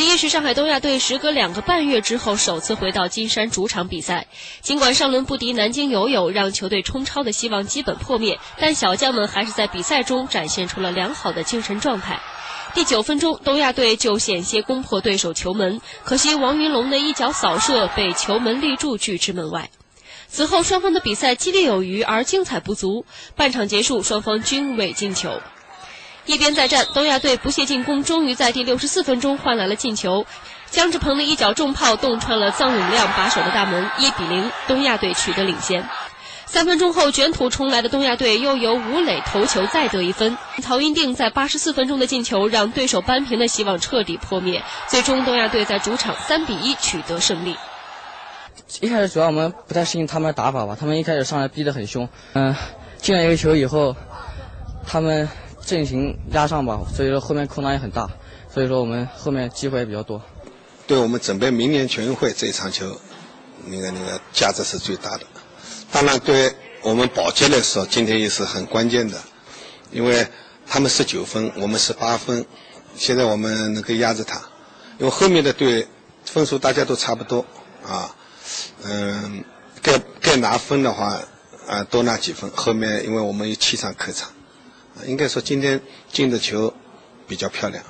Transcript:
此役是上海东亚队时隔两个半月之后首次回到金山主场比赛。尽管上轮不敌南京友友，让球队冲超的希望基本破灭，但小将们还是在比赛中展现出了良好的精神状态。第九分钟，东亚队就险些攻破对手球门，可惜王云龙的一脚扫射被球门立柱拒之门外。此后，双方的比赛激烈有余，而精彩不足。半场结束，双方均未进球。一边再战，东亚队不懈进攻，终于在第六十四分钟换来了进球。姜志鹏的一脚重炮洞穿了臧永亮把守的大门，一比零，东亚队取得领先。三分钟后，卷土重来的东亚队又由吴磊头球再得一分。曹云定在八十四分钟的进球让对手扳平的希望彻底破灭。最终，东亚队在主场三比一取得胜利。一开始主要我们不太适应他们的打法吧，他们一开始上来逼得很凶，嗯，进了一个球以后，他们阵型压上吧，所以说后面空档也很大，所以说我们后面机会也比较多。对我们准备明年全运会这一场球，那个那个价值是最大的。当然，对我们保级来说，今天也是很关键的，因为他们十九分，我们十八分，现在我们能够压着他，因为后面的队分数大家都差不多啊。嗯，该该拿分的话，啊，多拿几分。后面因为我们有七场客场，应该说今天进的球比较漂亮。